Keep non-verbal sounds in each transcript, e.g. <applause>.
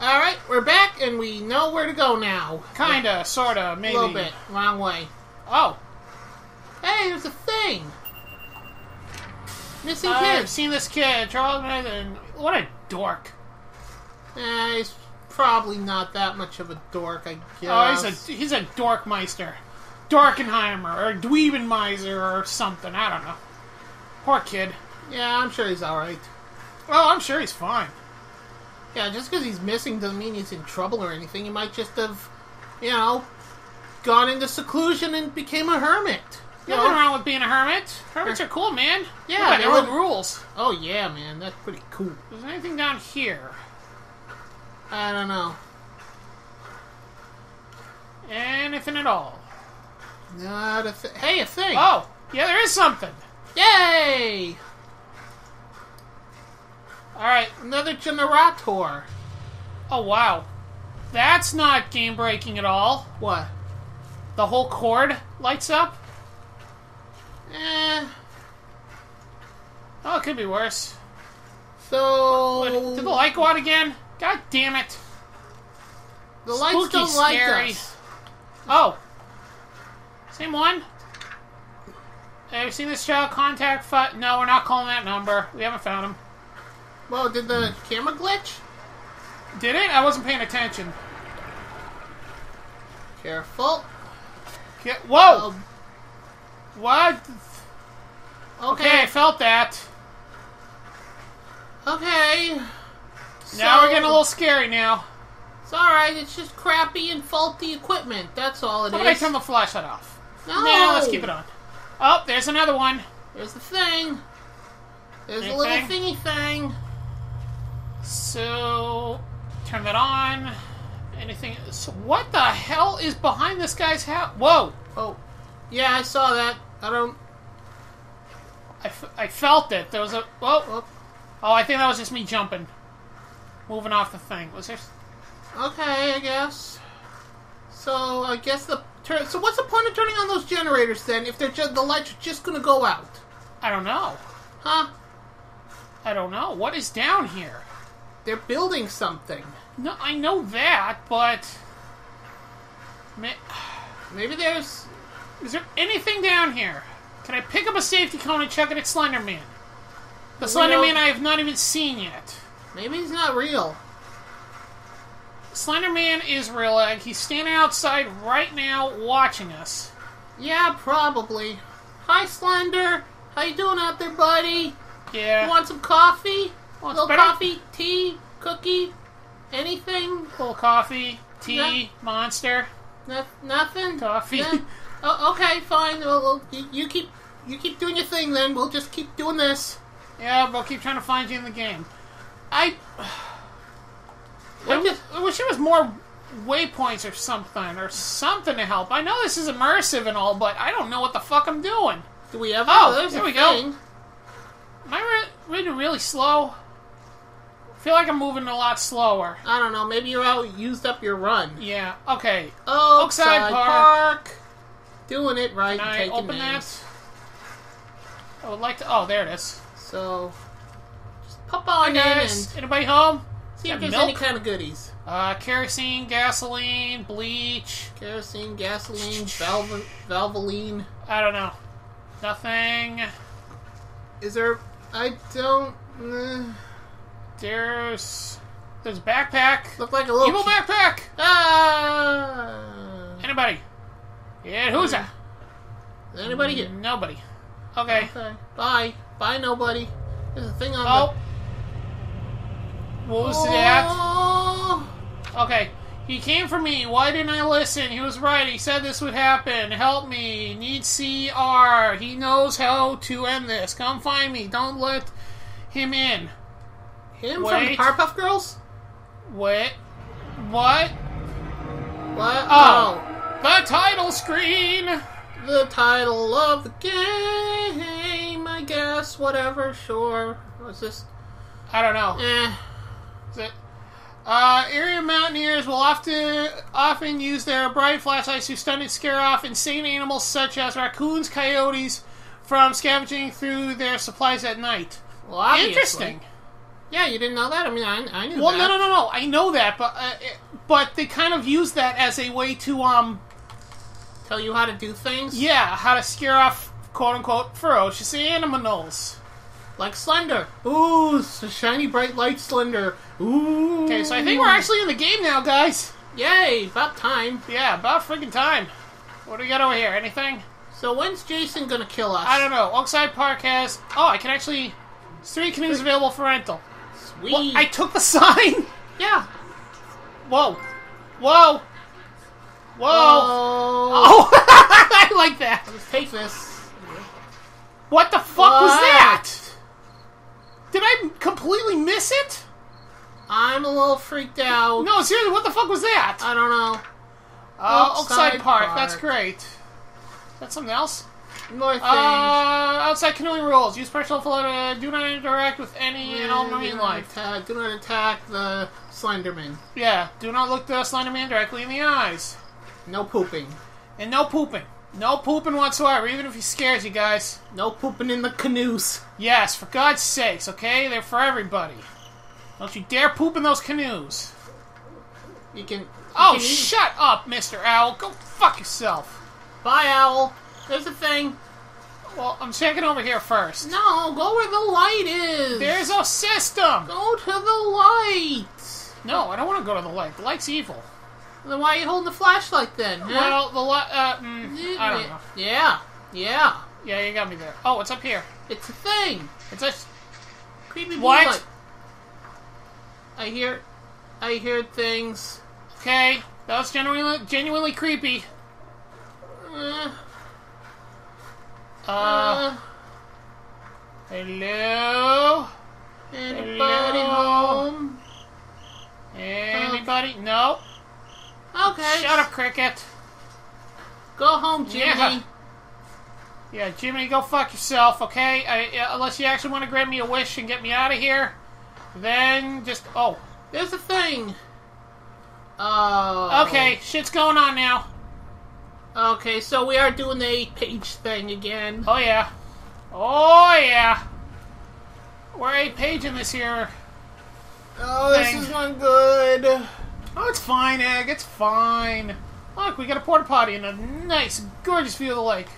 All right, we're back and we know where to go now. Kinda, sorta, maybe. A little bit. Wrong way. Oh, Hey, there's a thing. Missing I've kid. seen this kid, Charles Matheson. What a dork. Eh, he's probably not that much of a dork, I guess. Oh, he's a he's a dorkmeister, Dorkenheimer or Dweebenmeiser or something. I don't know. Poor kid. Yeah, I'm sure he's all right. Well, I'm sure he's fine. Yeah, just because he's missing doesn't mean he's in trouble or anything. He might just have, you know, gone into seclusion and became a hermit. You Nothing know? wrong with being a hermit. Hermits are cool, man. Yeah, They got they their own rules. Oh yeah, man, that's pretty cool. Is there anything down here? I don't know. Anything at all? Not a th- hey, a thing. Oh, yeah, there is something. Yay! All right. Another generator. Oh wow, that's not game breaking at all. What? The whole cord lights up. Eh. Oh, it could be worse. So What, did the light go out again? God damn it! the lights spooky, don't like scary. us. Oh, same one. Have you seen this child? Contact. Fi- no, we're not calling that number. We haven't found him. Well, did the camera glitch? Did it? I wasn't paying attention. Careful. Get- Whoa! Oh, What? Okay, I felt that. Okay. Now So- we're getting a little scary now. It's alright, it's just crappy and faulty equipment. That's all it How is. about I turn the flashlight off? no! Yeah, let's keep it on. Oh, there's another one. There's the thing. There's a little thingy thing. So, turn that on. Anything? So what the hell is behind this guy's hat? Whoa! Oh. Yeah, I saw that. I don't. I, f- I felt it. There was a. Whoa! Oh, Oh, I think that was just me jumping. Moving off the thing. Was there. okay, I guess. So, I guess the. Turn, so, what's the point of turning on those generators then if they're just, the lights are just gonna go out? I don't know. Huh? I don't know. What is down here? They're building something. No, I know that, but. Maybe there's. Is there anything down here? Can I pick up a safety cone and chuck it at Slender Man? The We Slender don't- Man I have not even seen yet. Maybe he's not real. Slender Man is real, and he's standing outside right now watching us. Yeah, probably. Hi, Slender. How you doing out there, buddy? Yeah. You want some coffee? Well, little better- coffee, tea, cookie, anything? little coffee, tea, Yeah. monster, No, nothing. coffee. Yeah. <laughs> Oh, okay, fine. Well, well, you, you keep you keep doing your thing. Then we'll just keep doing this. yeah, I'll keep trying to find you in the game. I. <sighs> I, What w- I wish there was more waypoints or something, or something to help. I know this is immersive and all, but I don't know what the fuck I'm doing. Do we ever? Oh, there's there a we go. thing. Am I re- reading really slow? I feel like I'm moving a lot slower. I don't know. Maybe you out used up your run. Yeah, okay. Oakside Oakside Park. Park. Doing it right. Can I taking open names. that? I would like to. Oh, there it is. So, just pop Hi, on in guys. and Anybody home? see if Got there's any kind of goodies. Uh, kerosene, gasoline, bleach. Kerosene, gasoline, Valv- Valvoline. I don't know. Nothing. Is there? I don't. Uh, There's. There's a backpack. look like a little. Evil backpack! Ah! Anybody? Yeah, who's that? Anybody here? Nobody. Okay. Okay. Bye. Bye, nobody. There's a thing on Oh. the. What was that? Oh! Okay. He came for me. Why didn't I listen? He was right. He said this would happen. Help me. Need CR. He knows how to end this. Come find me. Don't let him in. Him Wait. from Powerpuff Girls? What? What? What? Oh. The title screen! The title of the game, I guess. Whatever, sure. Was this? I don't know. Eh. Is it? Uh, area mountaineers will often often use their bright flashlights to stun and scare off insane animals such as raccoons, coyotes from scavenging through their supplies at night. Well, obviously. Interesting. Yeah, you didn't know that? I mean, I, I knew Well, that. no, no, no, no. I know that, but uh, it- but they kind of use that as a way to um Tell you how to do things? yeah how to scare off quote unquote ferocious animals. Like Slender. Ooh, it's a shiny bright light Slender. Ooh. Okay, so I think we're actually in the game now, guys. Yay, about time. Yeah, about freaking time. What do we got over here? Anything? So when's Jason gonna kill us? I don't know. Oakside Park has. Oh, I can actually. Three canoes available for rental. Sweet. Well, I took the <laughs> sign. yeah. Whoa, whoa, whoa. Oh. Oh, <laughs> I like that. Let's take this. What the fuck was that? Did I completely miss it? I'm a little freaked out. No, seriously, what the fuck was that? I don't know. Uh, Oakside Oakside Park. Park. That's great. That's something else. More things. Uh, outside canoeing rules. Use personal float. Uh, do not interact with any and all marine life. attack- do not attack the Slenderman. Yeah. Do not look the Slender Man directly in the eyes. No pooping. And no pooping. No pooping whatsoever, even if he scares you guys. No pooping in the canoes. Yes, for God's sakes, okay? They're for everybody. Don't you dare poop in those canoes. You can. you Oh, can shut up, Mr. Owl. Go fuck yourself. Bye, owl. There's a thing. Well, I'm checking over here first. No, go where the light is. There's a system. Go to the light. No, I don't want to go to the light. The light's evil. Then why are you holding the flashlight then? Huh? Well, the light. Uh, mm, I don't know. Yeah, yeah. Yeah, you got me there. Oh, it's up here. It's a thing. It's a. Creepy What? light. I hear, I hear things. Okay, that was genuinely genuinely creepy. Uh, Uh, hello. anybody hello? home? Anybody? No. Okay. Shut up, cricket. Go home, Jimmy. Yeah. Yeah, Jimmy, go fuck yourself, okay? I, unless you actually want to grant me a wish and get me out of here, then just oh, There's a thing. Oh. okay, shit's going on now. Okay, so we are doing the eight-page thing again. Oh yeah, oh yeah. We're eight page in this here. Oh, this Thing. is not good. Oh, it's fine, Egg. It's fine. Look, we got a porta potty and a nice, gorgeous view of the lake.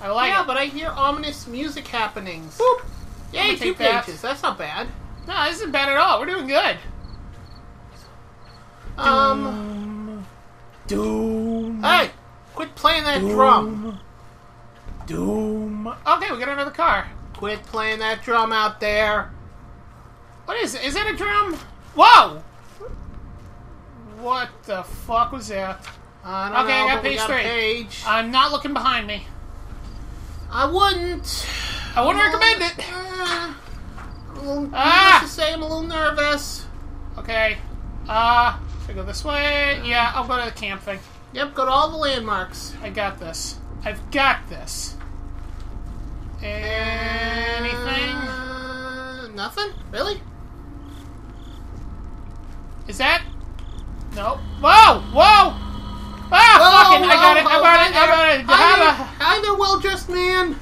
I like yeah, it. but I hear ominous music happenings. Boop. Yay, two that. pages. That's not bad. No, this isn't bad at all. We're doing good. Um, Doom. Hey, quit playing that drum. Doom. Okay, we got another car. Quit playing that drum out there. What is it? Is that a drum? Whoa! What the fuck was that? I don't Okay, I got but we page got three. page. I'm not looking behind me. I wouldn't. I wouldn't recommend it. Uh, I'm a little, Ah! to say, I'm a little nervous. Okay. Uh, should I go this way? Yeah, I'll go to the camp thing. Yep, go to all the landmarks. I got this. I've got this. Anything? Uh, nothing? Really? Is that? No. Whoa! Whoa! Ah! fucking! I got it! I got it! I got it! Hi there, Have hi there, well-dressed man.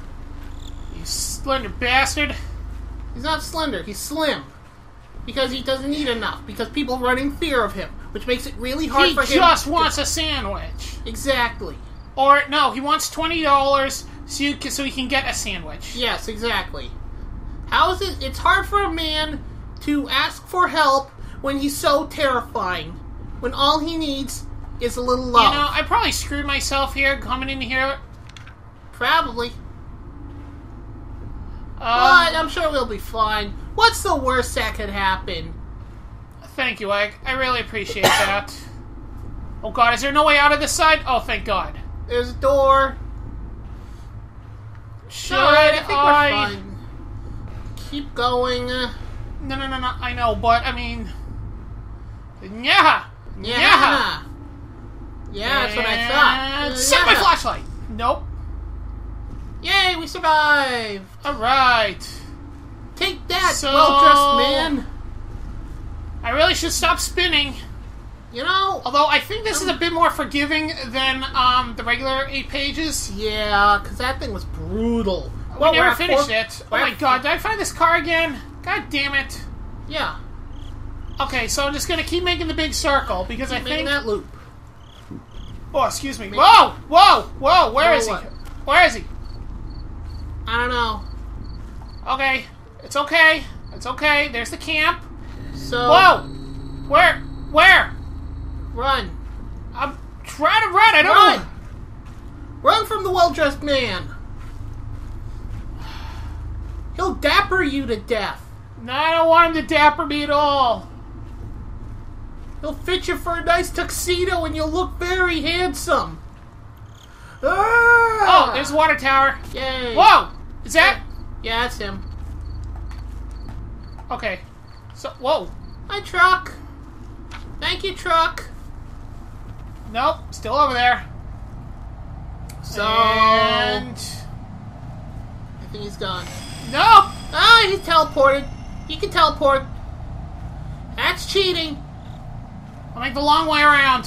You slender bastard! He's not slender. He's slim. Because he doesn't eat enough. Because people run in fear of him, which makes it really hard He for him. He just to- wants a sandwich. exactly. Or no, he wants twenty dollars so you can, so he can get a sandwich. Yes, exactly. How is it? It's hard for a man to ask for help when he's so terrifying. When all he needs is a little love. You know, I probably screwed myself here coming in here. Probably. Uh, but I'm sure we'll be fine. What's the worst that could happen? Thank you, Egg. I really appreciate that. Oh God, is there no way out of this side? Oh, thank God. There's a door. Should Alright, I think I? we're fine. Keep going. No, no, no, no. I know, but I mean, yeah, yeah. Yeah, that's what I thought. Uh, Set my flashlight. Nope. Yay, we survived. All right. Take that, So- well-dressed man. I really should stop spinning. You know, Although I think this is a bit more forgiving than um, the regular eight pages. yeah, because that thing was brutal. We Well, we're never finished four- it. Oh my god, did I find this car again? God damn it. Yeah. Okay, so I'm just gonna keep making the big circle because I Keep making think. that loop. Oh, excuse me. Whoa, whoa, whoa! Where is he? what? Where is he? I don't know. Okay, it's okay. It's okay. There's the camp. So Whoa! Where? Where? run. I'm trying to run. I don't Run! know. Run from the well dressed man. He'll dapper you to death. No, I don't want him to dapper me at all. He'll fit you for a nice tuxedo and you'll look very handsome. Ah! Oh, there's a water tower. Yay. Whoa! Is that? Yeah, that's him. Okay. So, whoa. Hi, truck. Thank you, truck. Nope, still over there. So, And I think he's gone. nope. Ah, he's teleported. He can teleport. That's cheating. I'll make the long way around.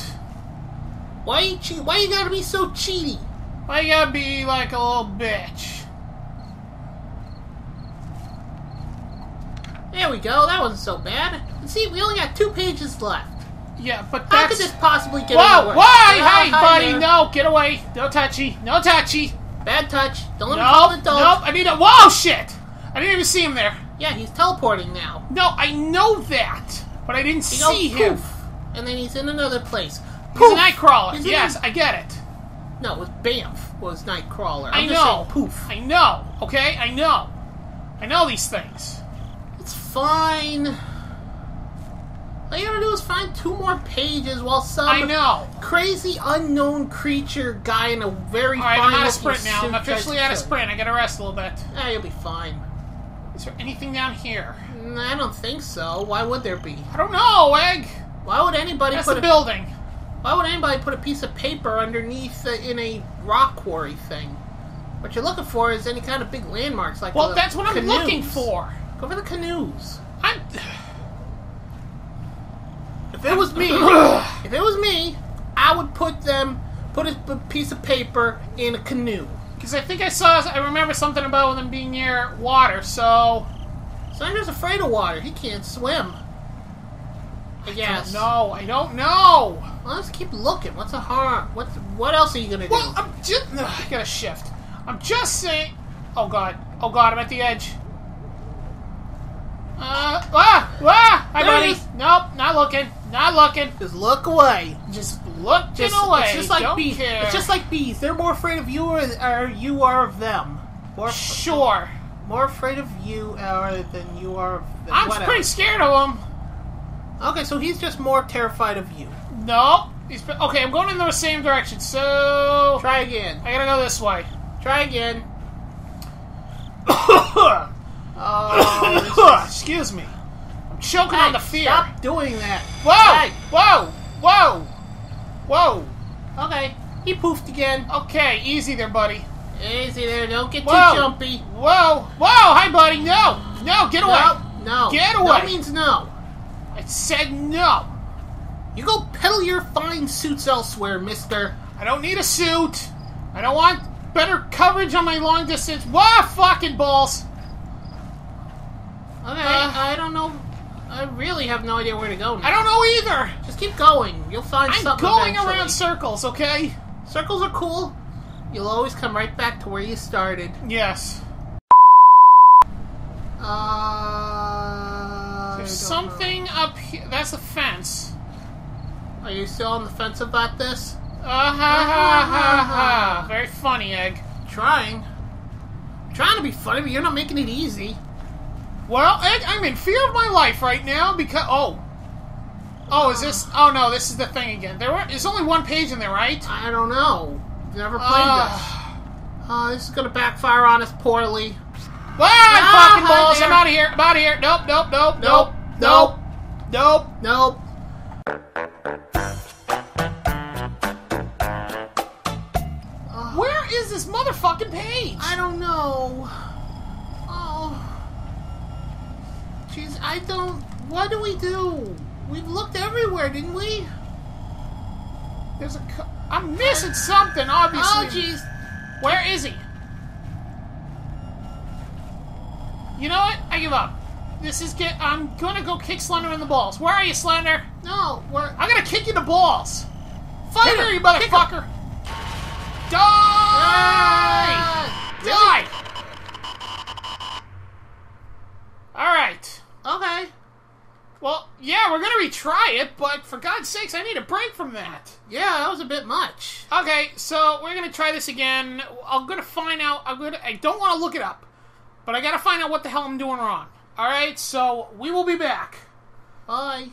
Why you che- Why you gotta be so cheaty? Why you gotta be like a little bitch? There we go. That wasn't so bad. And see, we only got two pages left. Yeah, but How could this possibly get Whoa! worse? Why? Hey, buddy! there. No, get away! No touchy! No touchy! Bad touch. Don't let him call Nope! an adult. Nope! I need a. Whoa! Shit! I didn't even see him there. Yeah, he's teleporting now. No, I know that, but I didn't He see him. poof, and then he's in another place. He's Poof. a nightcrawler. He's in yes, a- I get it. No, it was Bamf was Nightcrawler. I I'm just know. poof. I know. Okay, I know. I know these things. Fine. All you gotta do is find two more pages while some I know. crazy unknown creature guy in a very All right, fine I'm out of sprint now. I'm officially out of sprint. I gotta rest a little bit. Ah, you'll be fine. Is there anything down here? Mm, I don't think so. Why would there be? I don't know, Egg. Why would anybody That's put the a, building. Why would anybody put a piece of paper underneath uh, in a rock quarry thing? What you're looking for is any kind of big landmarks like Well, that's what I'm looking for. Go for the canoes. I'm. If it was me, <sighs> if it was me, I would put them, put a piece of paper in a canoe. Because I think I saw. I remember something about them being near water. So Slender's afraid of water. He can't swim. I guess. no, I don't know. Well, let's keep looking. What's a harm? What What else are you gonna do? Well, I'm just. <sighs> I gotta shift. I'm just saying. Oh god. Oh god. I'm at the edge. Uh. Ah. Ah. Hi, There buddy. Nope. Not looking. Not looking. just look away. Just looking Just, away. It's just like don't bees. Care. It's just like bees. They're more afraid of you, or, or you are of them. More, Sure. more afraid of you, or than you are. Of them. I'm Whatever. pretty scared of him. Okay, so he's just more terrified of you. No. He's okay. I'm going in the same direction. So Try again. I gotta go this way. Try again. <coughs> <coughs> Oh, <coughs> Excuse me. Choking on the Hey, fear. Stop doing that. Whoa! Hey. Whoa! Whoa! Whoa! Okay, he poofed again. Okay, easy there, buddy. Easy there. Don't get too jumpy. Whoa! Whoa! Hi, buddy. No! No! Get away! No, no. Get away. means no. I said no. You go peddle your fine suits elsewhere, mister. I don't need a suit. I don't want better coverage on my long distance. Whoa! Fucking balls. Okay, Uh. I don't know. I really have no idea where to go now. I don't know either. Just keep going. You'll find I'm something going eventually. around circles. Okay. Circles are cool. You'll always come right back to where you started. Yes. Uh, There's don't know. something up here. That's a fence. Are you still on the fence about this? Uh, ha, ha, ha, ha. Very funny, Egg. Trying. Trying to be funny, but you're not making it easy. Well, I'm in fear of my life right now because. Oh. Oh, is this. Oh, no, this is the thing again. There were, There's only one page in there, right? I don't know. Never played Uh, this. Oh, this is gonna backfire on us poorly. Ah, Ah, fucking balls! I'm out of here. I'm out of here. Nope, nope, nope, nope, Nope, nope, nope. Nope. Where is this motherfucking page? I don't know. Oh. Jeez, I don't. What do we do? We've looked everywhere, didn't we? There's a. I'm missing something, obviously. Oh, jeez. Where is he? You know what? I give up. This is get. I'm gonna go kick Slender in the balls. Where are you, Slender? No, we're. I'm gonna kick you in the balls. Fight her, you motherfucker! Die! Ah, Die! Alright. Okay. Well, yeah, we're gonna retry it, but for God's sakes, I need a break from that. Yeah, that was a bit much. Okay, so we're gonna try this again. I'm gonna find out. I'm gonna. I don't want to look it up, but I gotta find out what the hell I'm doing wrong. All right, so we will be back. Bye.